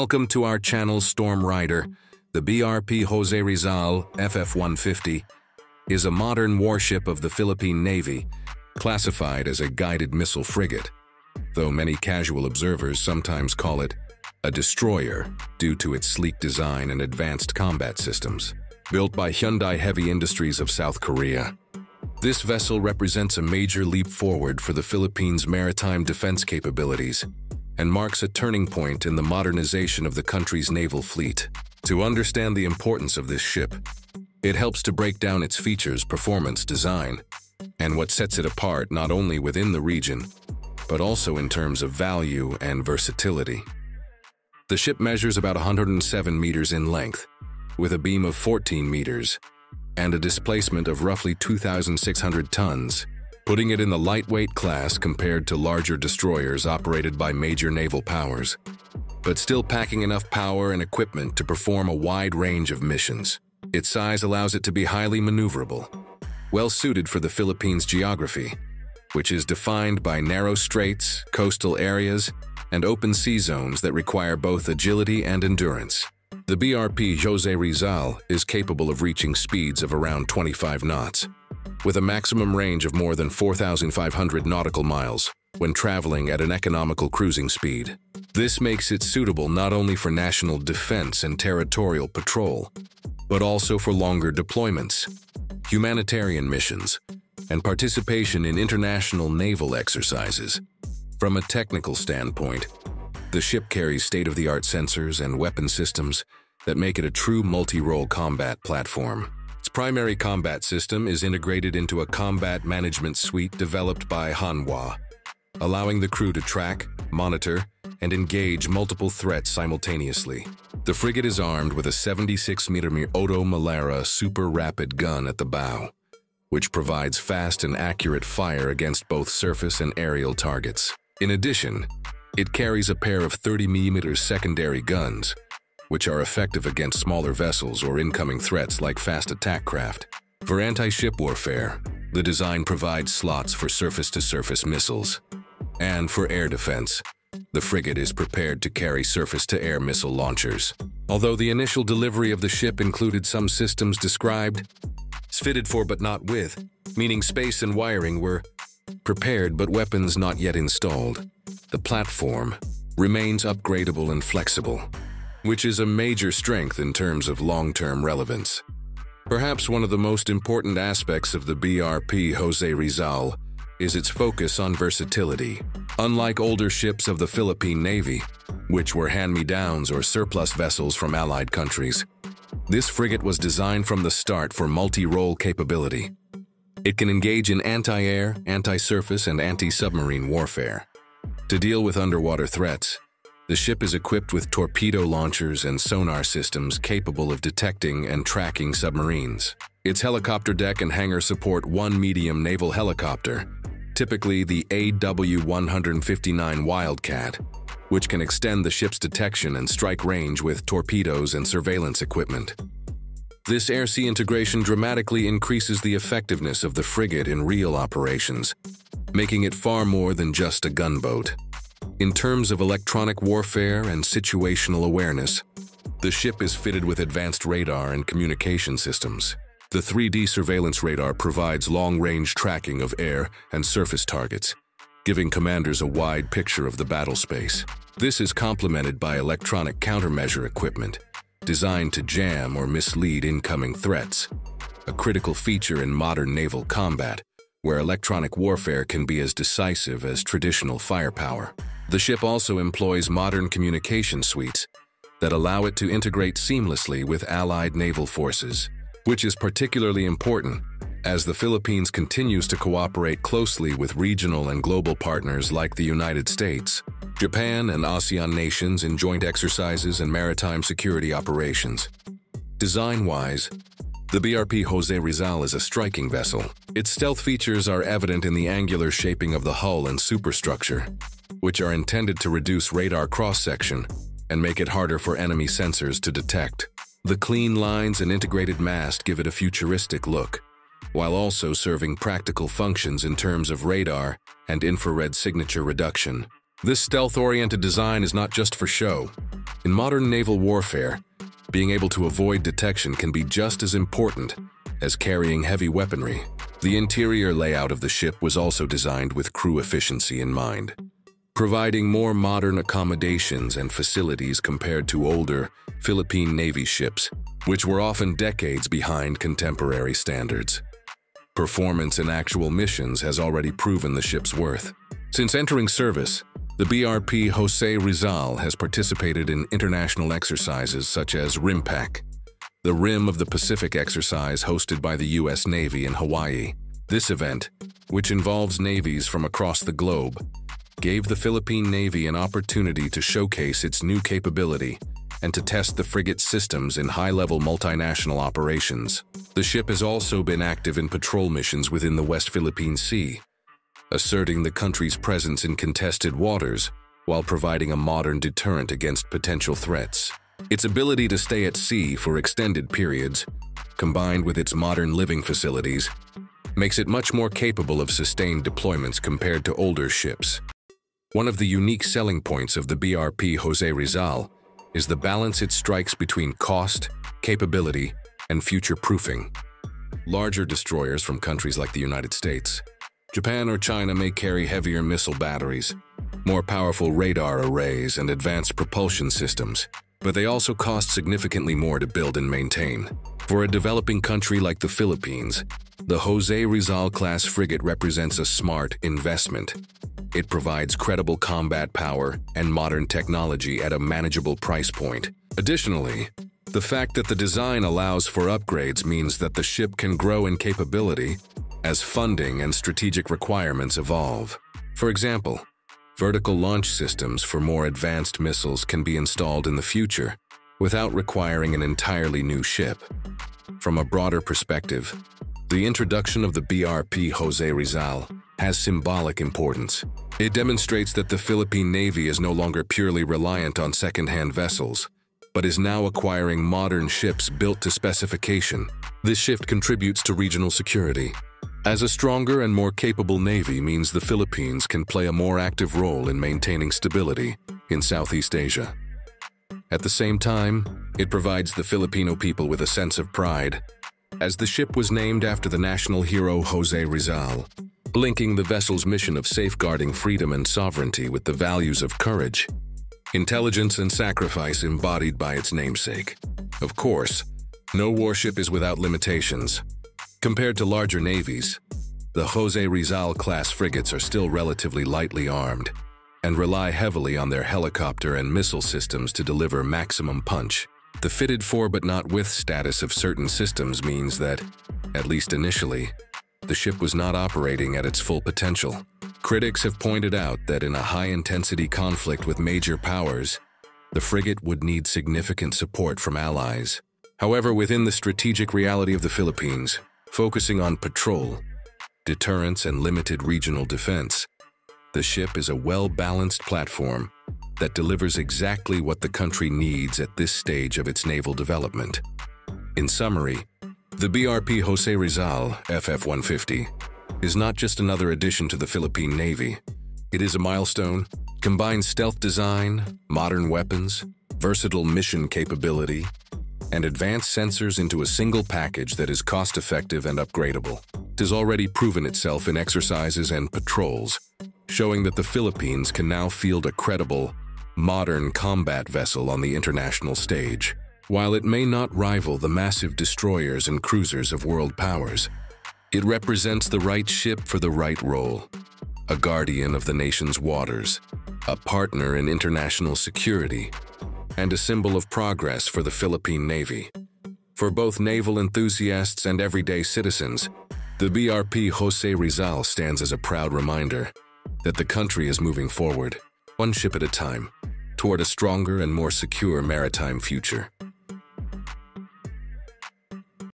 Welcome to our channel Storm Rider. The BRP Jose Rizal FF-150 is a modern warship of the Philippine Navy, classified as a guided missile frigate, though many casual observers sometimes call it a destroyer due to its sleek design and advanced combat systems. Built by Hyundai Heavy Industries of South Korea, this vessel represents a major leap forward for the Philippines' maritime defense capabilities and marks a turning point in the modernization of the country's naval fleet. To understand the importance of this ship, it helps to break down its features, performance, design, and what sets it apart not only within the region, but also in terms of value and versatility. The ship measures about 107 meters in length, with a beam of 14 meters and a displacement of roughly 2,600 tons, putting it in the lightweight class compared to larger destroyers operated by major naval powers, but still packing enough power and equipment to perform a wide range of missions. Its size allows it to be highly maneuverable, well suited for the Philippines' geography, which is defined by narrow straits, coastal areas, and open sea zones that require both agility and endurance. The BRP Jose Rizal is capable of reaching speeds of around 25 knots, with a maximum range of more than 4,500 nautical miles when traveling at an economical cruising speed. This makes it suitable not only for national defense and territorial patrol, but also for longer deployments, humanitarian missions, and participation in international naval exercises. From a technical standpoint, the ship carries state-of-the-art sensors and weapon systems that make it a true multi-role combat platform. Primary combat system is integrated into a combat management suite developed by Hanwha, allowing the crew to track, monitor, and engage multiple threats simultaneously. The frigate is armed with a 76mm Oto Melara super rapid gun at the bow, which provides fast and accurate fire against both surface and aerial targets. In addition, it carries a pair of 30mm secondary guns, which are effective against smaller vessels or incoming threats like fast attack craft. For anti-ship warfare, the design provides slots for surface-to-surface -surface missiles. And for air defense, the frigate is prepared to carry surface-to-air missile launchers. Although the initial delivery of the ship included some systems described fitted for but not with, meaning space and wiring were prepared but weapons not yet installed. The platform remains upgradable and flexible, which is a major strength in terms of long-term relevance. Perhaps one of the most important aspects of the BRP Jose Rizal is its focus on versatility. Unlike older ships of the Philippine Navy, which were hand-me-downs or surplus vessels from allied countries, this frigate was designed from the start for multi-role capability. It can engage in anti-air, anti-surface, and anti-submarine warfare. To deal with underwater threats, the ship is equipped with torpedo launchers and sonar systems capable of detecting and tracking submarines. Its helicopter deck and hangar support one medium naval helicopter, typically the AW-159 Wildcat, which can extend the ship's detection and strike range with torpedoes and surveillance equipment. This air-sea integration dramatically increases the effectiveness of the frigate in real operations, making it far more than just a gunboat. In terms of electronic warfare and situational awareness, the ship is fitted with advanced radar and communication systems. The 3D surveillance radar provides long-range tracking of air and surface targets, giving commanders a wide picture of the battle space. This is complemented by electronic countermeasure equipment, designed to jam or mislead incoming threats, a critical feature in modern naval combat, where electronic warfare can be as decisive as traditional firepower. The ship also employs modern communication suites that allow it to integrate seamlessly with allied naval forces, which is particularly important as the Philippines continues to cooperate closely with regional and global partners like the United States, Japan, and ASEAN nations in joint exercises and maritime security operations. Design-wise, the BRP Jose Rizal is a striking vessel. Its stealth features are evident in the angular shaping of the hull and superstructure, which are intended to reduce radar cross-section and make it harder for enemy sensors to detect. The clean lines and integrated mast give it a futuristic look, while also serving practical functions in terms of radar and infrared signature reduction. This stealth-oriented design is not just for show. In modern naval warfare, being able to avoid detection can be just as important as carrying heavy weaponry. The interior layout of the ship was also designed with crew efficiency in mind, providing more modern accommodations and facilities compared to older Philippine Navy ships, which were often decades behind contemporary standards. Performance in actual missions has already proven the ship's worth. Since entering service, the BRP Jose Rizal has participated in international exercises such as RIMPAC, the Rim of the Pacific exercise hosted by the U.S. Navy in Hawaii. This event, which involves navies from across the globe, gave the Philippine Navy an opportunity to showcase its new capability and to test the frigate systems in high-level multinational operations. The ship has also been active in patrol missions within the West Philippine Sea, asserting the country's presence in contested waters while providing a modern deterrent against potential threats. Its ability to stay at sea for extended periods, combined with its modern living facilities, makes it much more capable of sustained deployments compared to older ships. One of the unique selling points of the BRP Jose Rizal is the balance it strikes between cost, capability, and future-proofing. Larger destroyers from countries like the United States Japan or China may carry heavier missile batteries, more powerful radar arrays, and advanced propulsion systems, but they also cost significantly more to build and maintain. For a developing country like the Philippines, the Jose Rizal-class frigate represents a smart investment. It provides credible combat power and modern technology at a manageable price point. Additionally, the fact that the design allows for upgrades means that the ship can grow in capability as funding and strategic requirements evolve. For example, vertical launch systems for more advanced missiles can be installed in the future without requiring an entirely new ship. From a broader perspective, the introduction of the BRP Jose Rizal has symbolic importance. It demonstrates that the Philippine Navy is no longer purely reliant on second-hand vessels, but is now acquiring modern ships built to specification. This shift contributes to regional security, as a stronger and more capable Navy means the Philippines can play a more active role in maintaining stability in Southeast Asia. At the same time, it provides the Filipino people with a sense of pride, as the ship was named after the national hero Jose Rizal, linking the vessel's mission of safeguarding freedom and sovereignty with the values of courage, intelligence and sacrifice embodied by its namesake. Of course, no warship is without limitations, Compared to larger navies, the Jose Rizal-class frigates are still relatively lightly armed and rely heavily on their helicopter and missile systems to deliver maximum punch. The fitted for but not with status of certain systems means that, at least initially, the ship was not operating at its full potential. Critics have pointed out that in a high-intensity conflict with major powers, the frigate would need significant support from allies. However, within the strategic reality of the Philippines, Focusing on patrol, deterrence, and limited regional defense, the ship is a well-balanced platform that delivers exactly what the country needs at this stage of its naval development. In summary, the BRP Jose Rizal FF-150 is not just another addition to the Philippine Navy. It is a milestone, combines stealth design, modern weapons, versatile mission capability, and advanced sensors into a single package that is cost-effective and upgradable. It has already proven itself in exercises and patrols, showing that the Philippines can now field a credible, modern combat vessel on the international stage. While it may not rival the massive destroyers and cruisers of world powers, it represents the right ship for the right role, a guardian of the nation's waters, a partner in international security, and a symbol of progress for the Philippine Navy. For both naval enthusiasts and everyday citizens, the BRP Jose Rizal stands as a proud reminder that the country is moving forward, one ship at a time, toward a stronger and more secure maritime future.